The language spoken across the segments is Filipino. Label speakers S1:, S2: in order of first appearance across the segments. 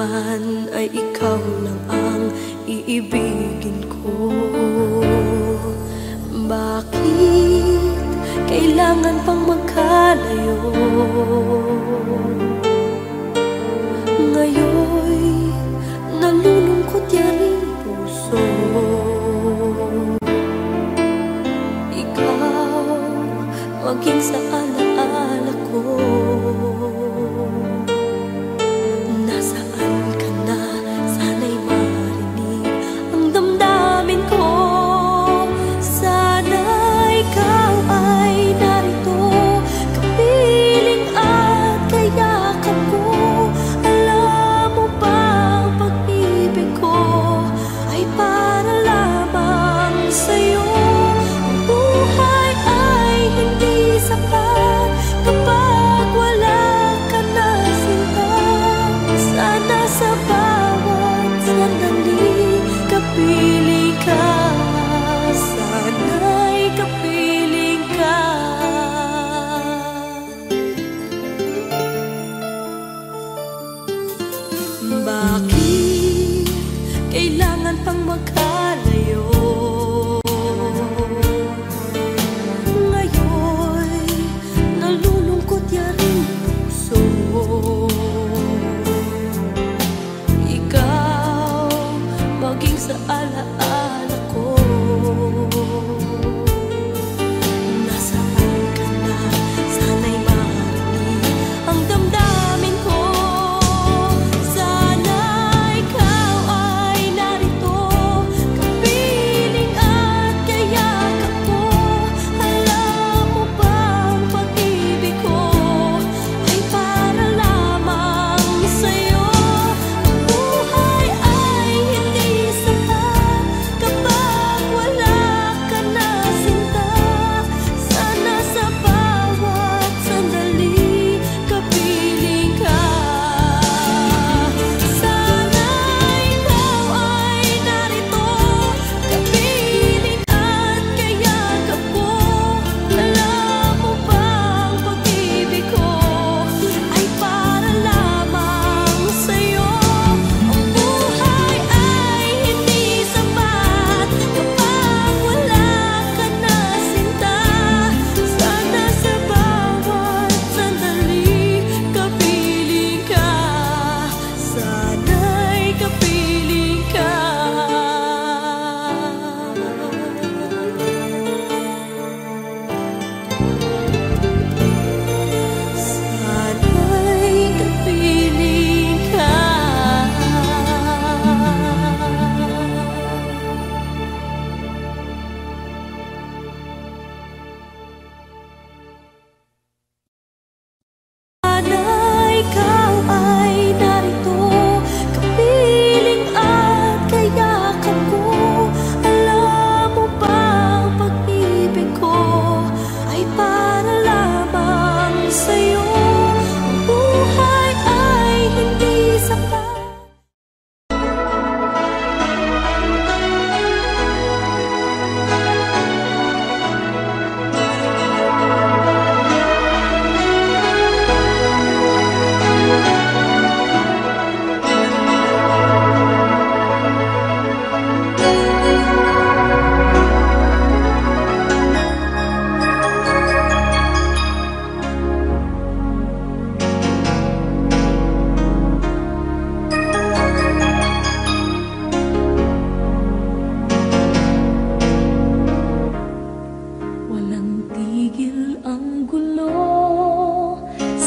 S1: naman ay ikaw lang ang iibigin ko Bakit kailangan pang magkalayo? Ngayon, nalulungkot yan ang puso Ikaw, maging saan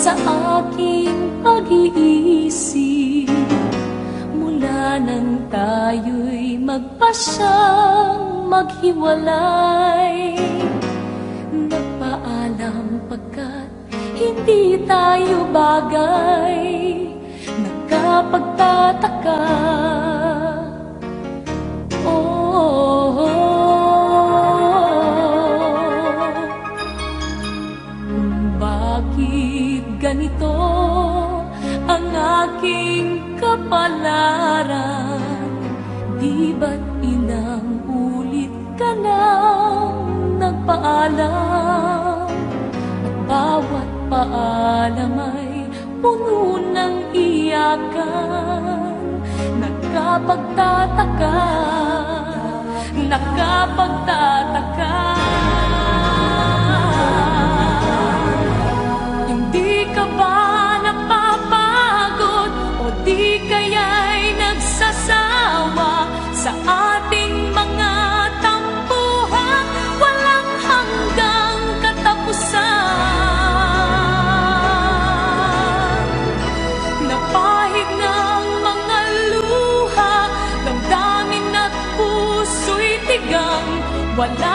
S1: sa aking pag-iisip. Mula nang tayo'y magpasyang maghiwalay. Nagpaalam pagkat hindi tayo bagay. Nagkapagtataka Oh, oh, oh. Ganito ang aking kapalaran. Di ba't inang ulit ka nang nagpaalam? At bawat paalam ay puno ng iyakan. Nagkapagtataka Nagkapagtataka. ating mga tampuhan walang hanggang katapusan. Napahid ng mga luha, damdamin at puso'y tigang, wala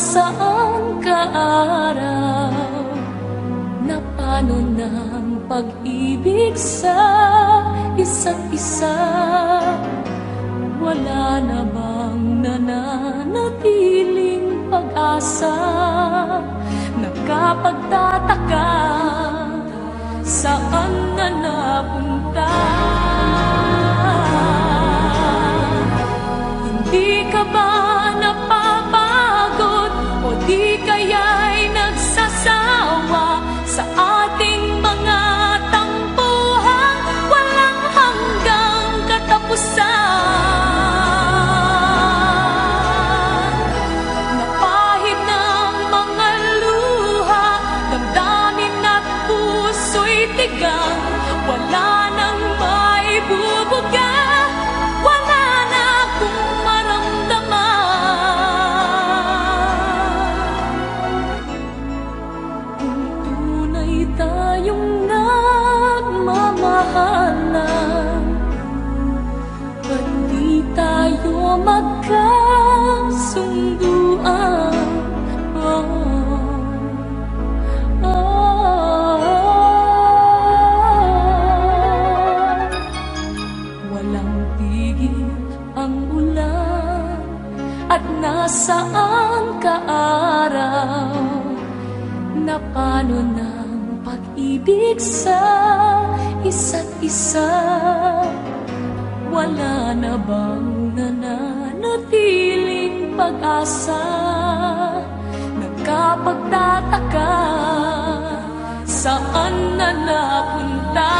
S1: nasaan ka araw na paano ng pag-ibig sa isa't isa? Wala na bang nananatiling pag-asa? Nakapagtataka? Saan na napunta? Hindi ka ba nasaan ka araw Na paano ng pag-ibig sa isa't isa. Wala na bang nananatiling pag-asa? Nagkapagtataka Saan na napunta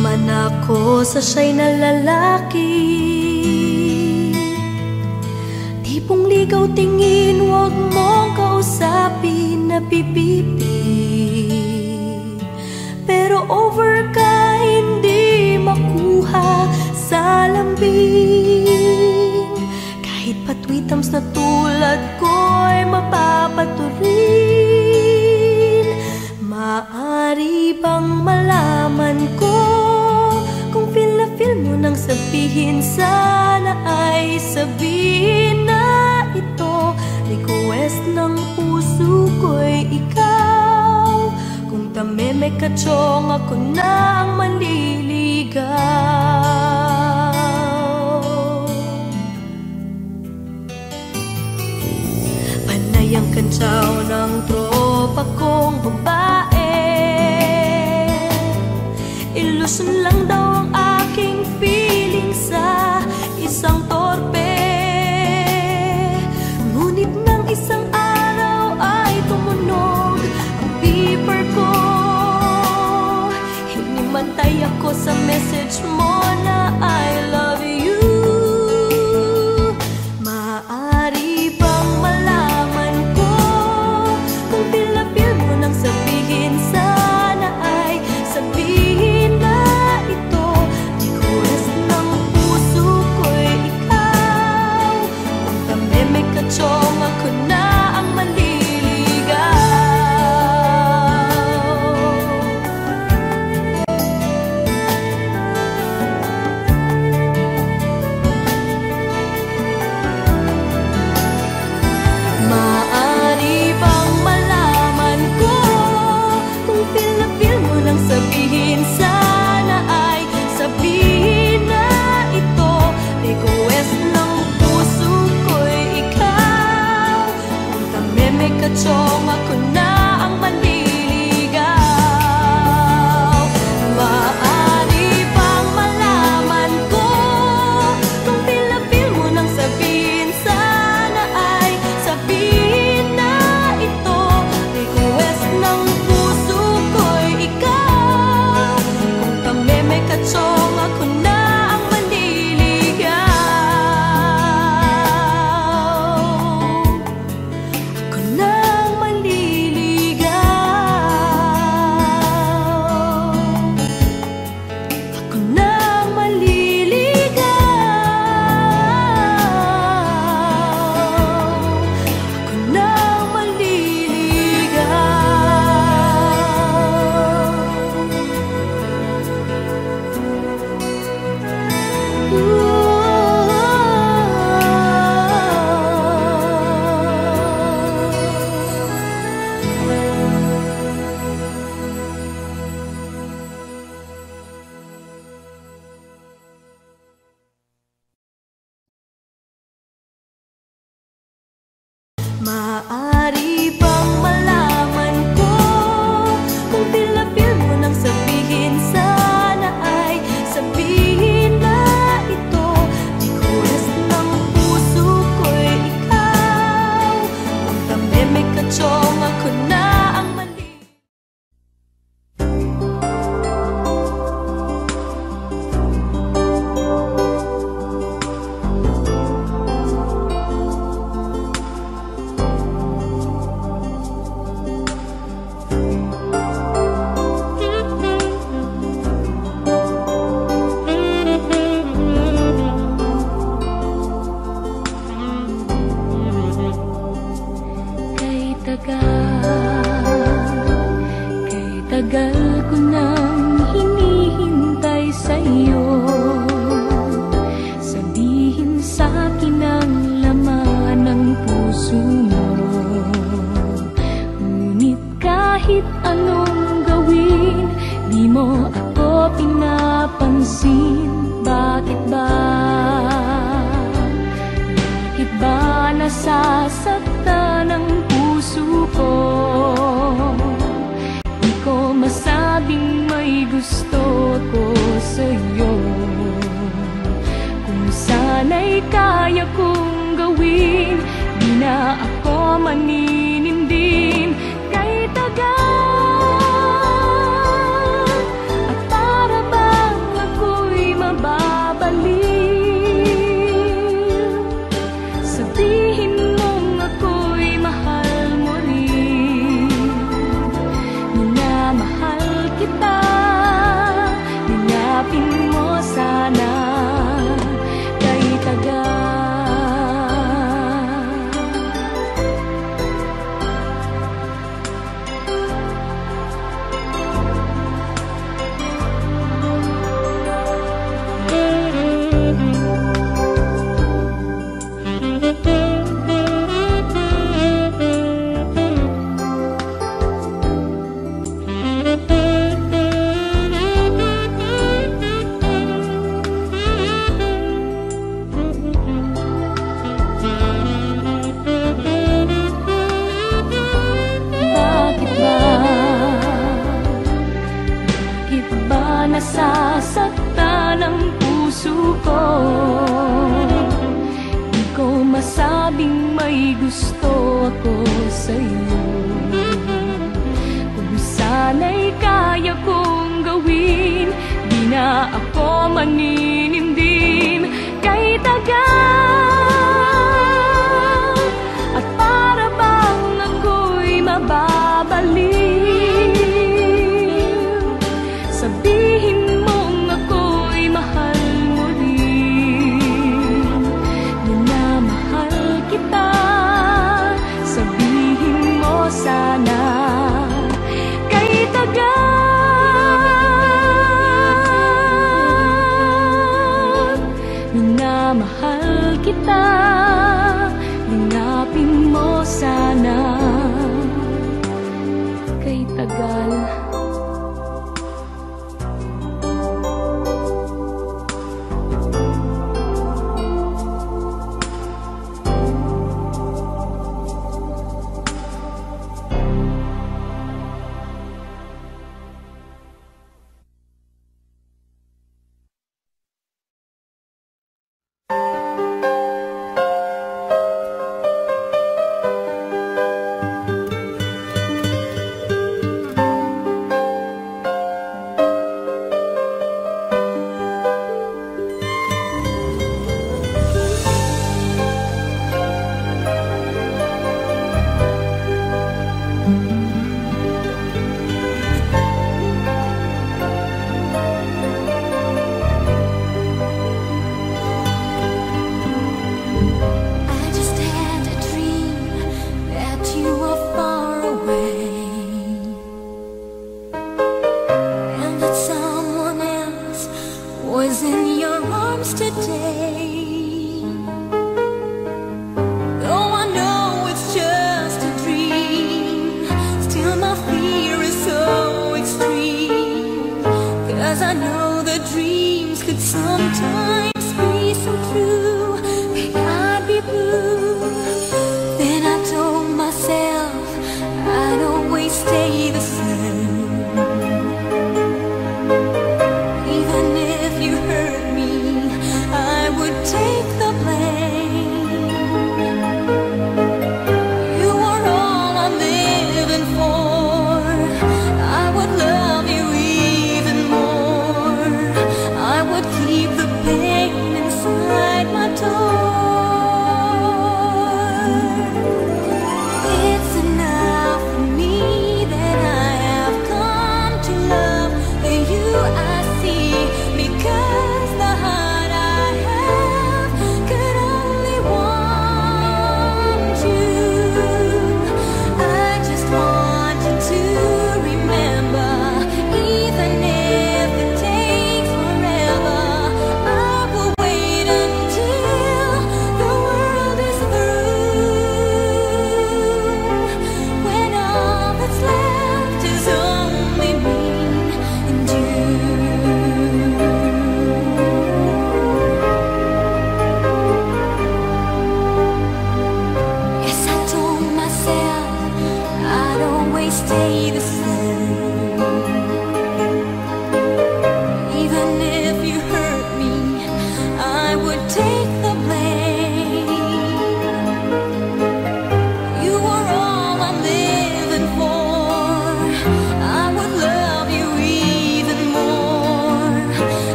S1: man ako sa siya'y na lalaki Tipong ligaw tingin, huwag mong kausapin na pipipi Pero over ka, hindi makuha sa lambing. Kahit patwitams na tulad ko ay mapapaturin. Maari bang malaman ko kung feel na feel mo nang sabihin Sana ay sabihin na ito. Request ng puso ko'y ikaw. Kung tameme ka chong ako na ang manliligaw ang kantsaw ng tropa kong babae. Ilusun lang daw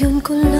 S1: 勇敢。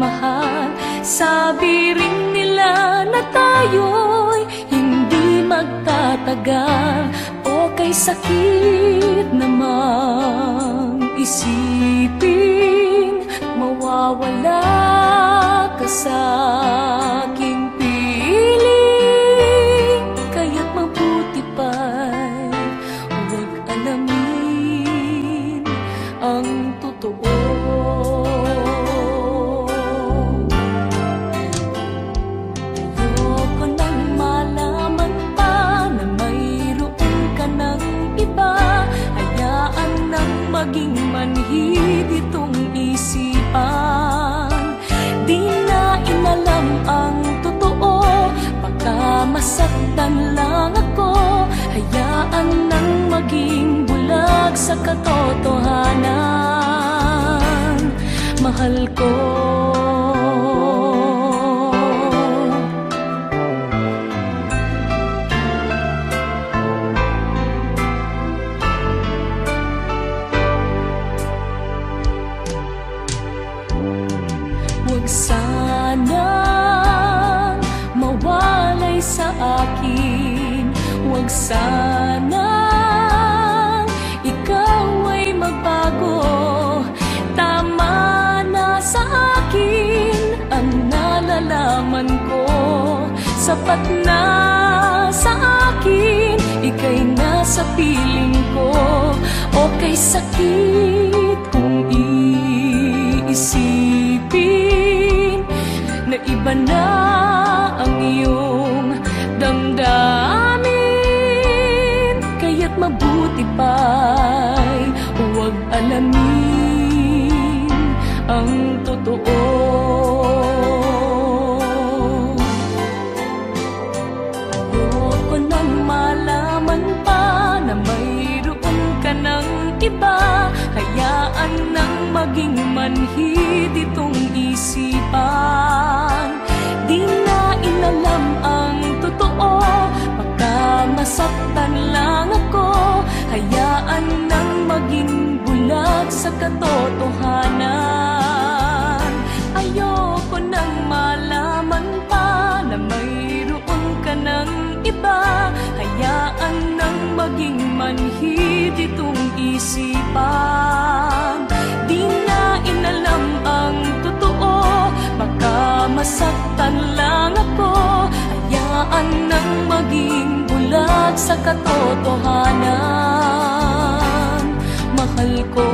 S1: pagmamahal Sabi rin nila na tayo'y hindi magtatagal. O kay sakit namang isipin Mawawala ka sa sa katotohanan. Mahal ko iba. Hayaan nang maging manhid itong isipan. Di na inalam ang totoo. Baka masaktan lang ako. Hayaan nang maging bulag sa katotohanan. Ayoko nang malaman pa na mayroon ka ng iba aking manhid itong isipan. Di na inalam ang totoo Baka masaktan lang ako. Hayaan nang maging bulag sa katotohanan. Mahal ko.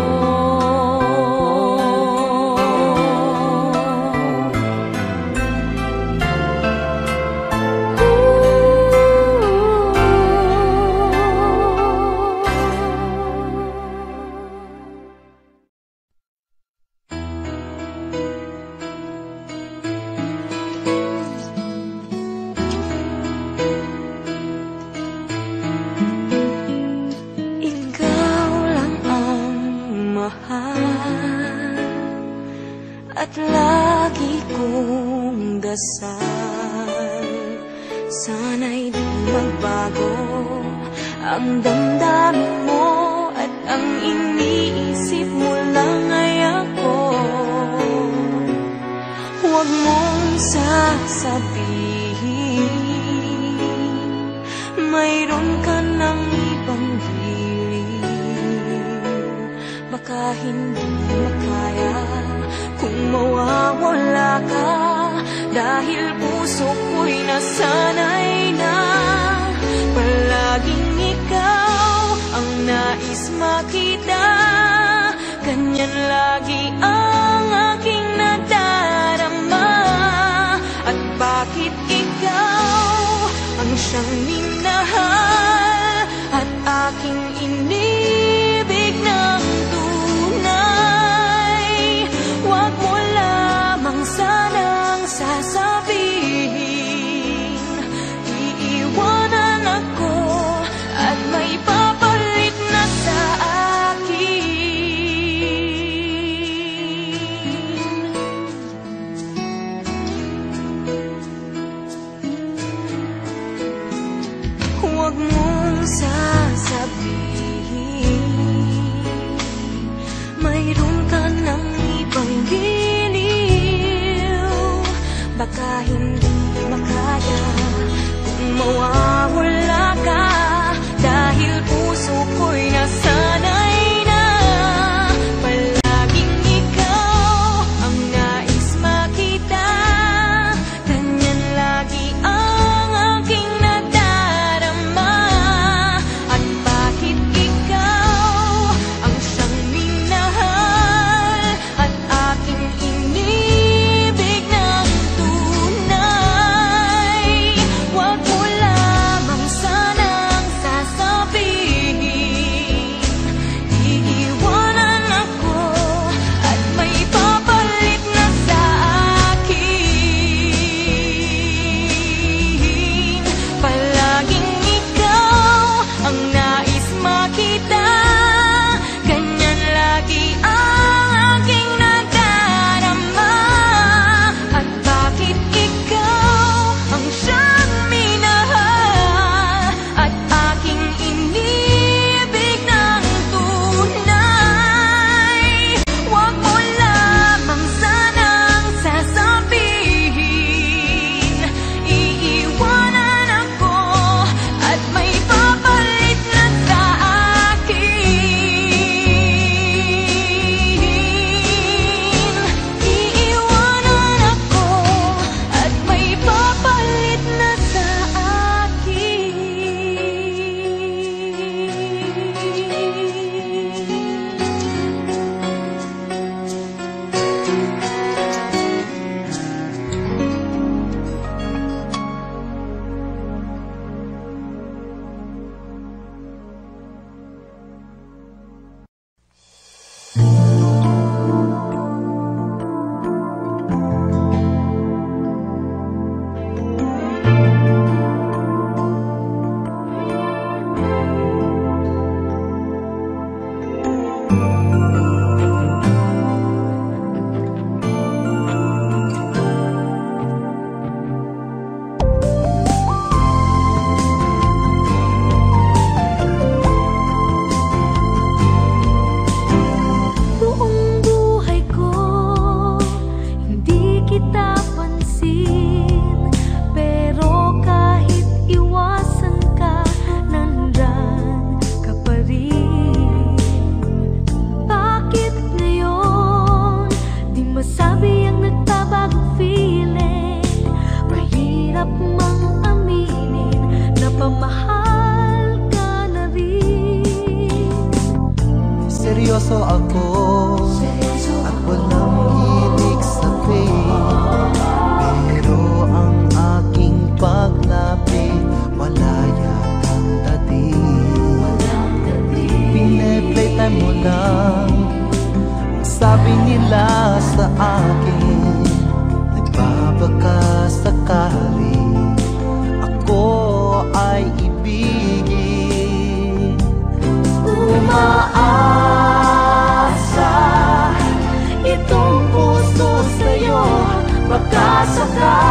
S2: Baka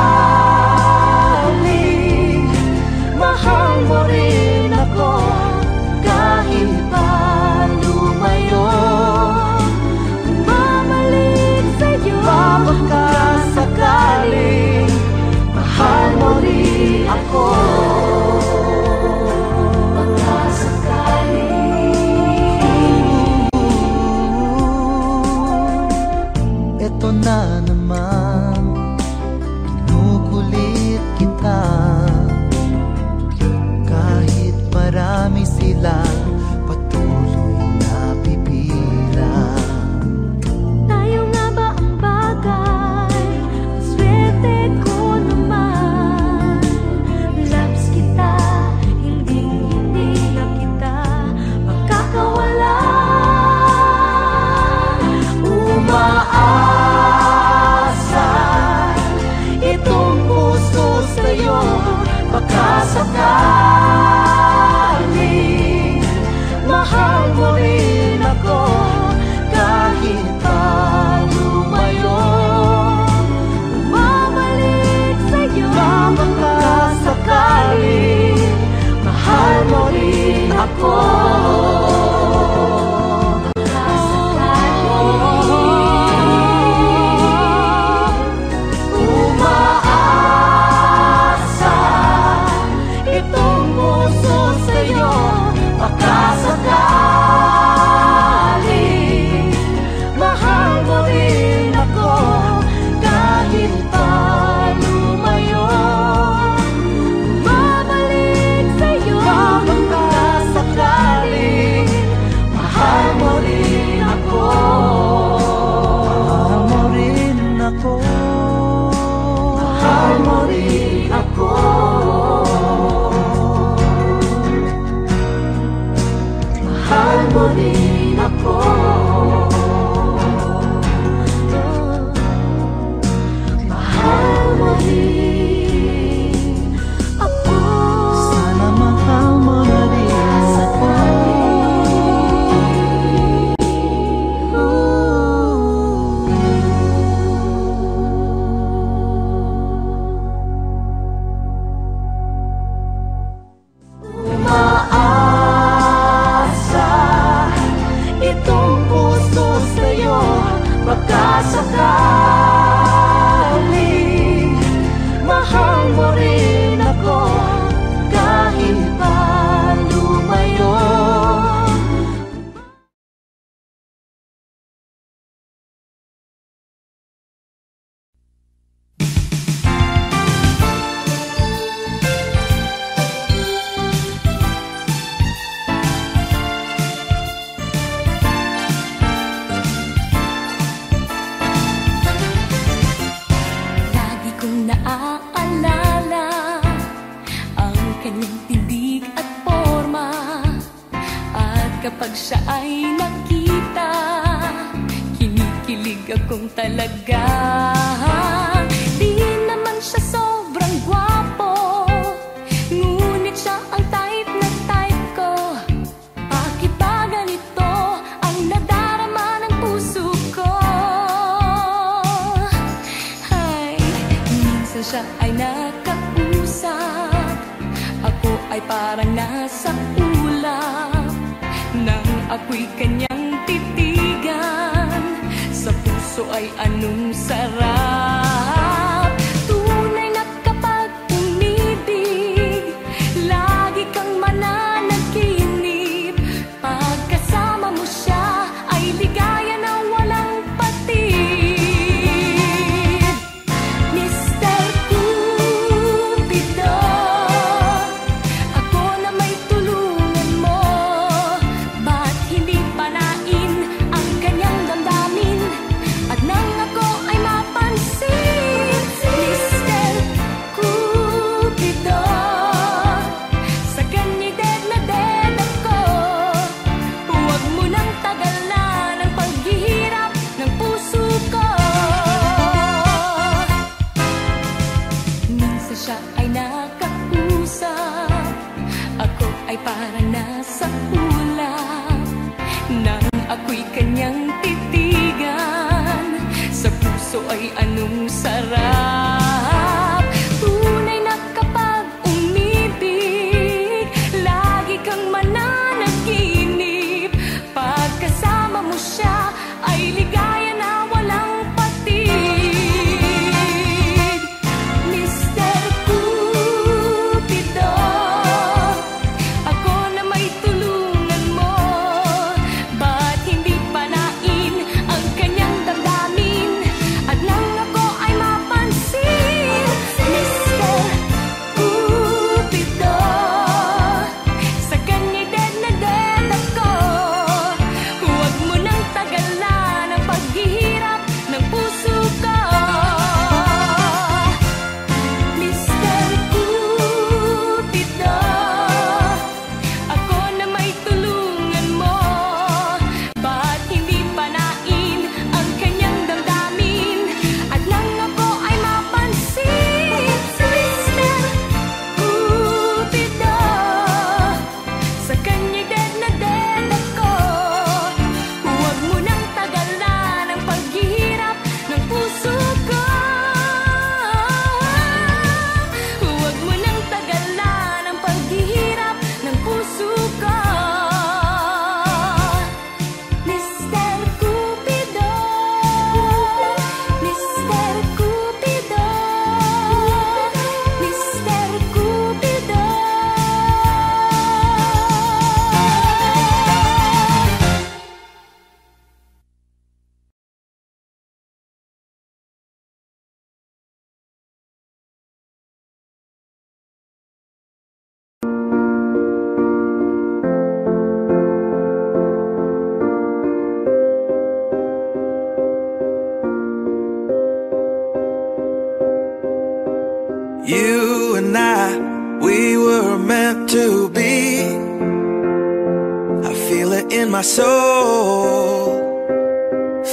S3: my soul.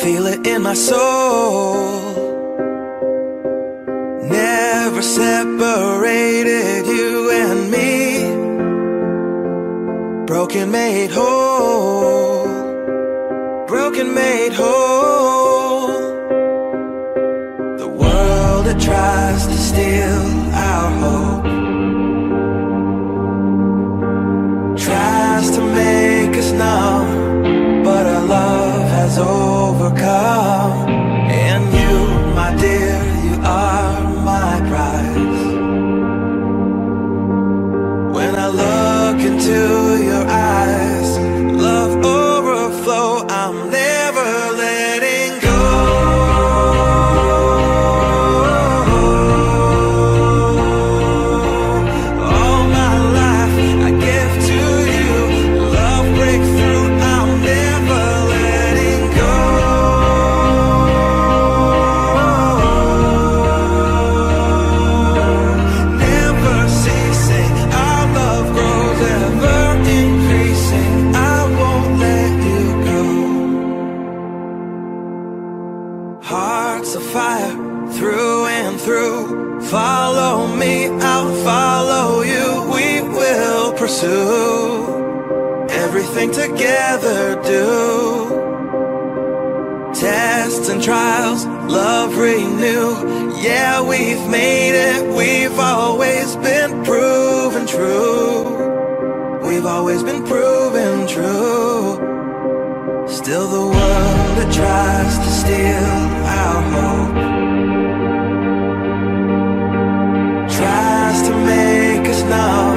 S3: Feel it in my soul. Never separated you and me. Broken made whole. sparks of fire through and through. Follow me, I'll follow you. We will pursue everything together. Do tests and trials, love renew. Yeah, we've made it. We've always been proven true. We've always been proven true. Still the world that tries to steal our hope. Tries to make us numb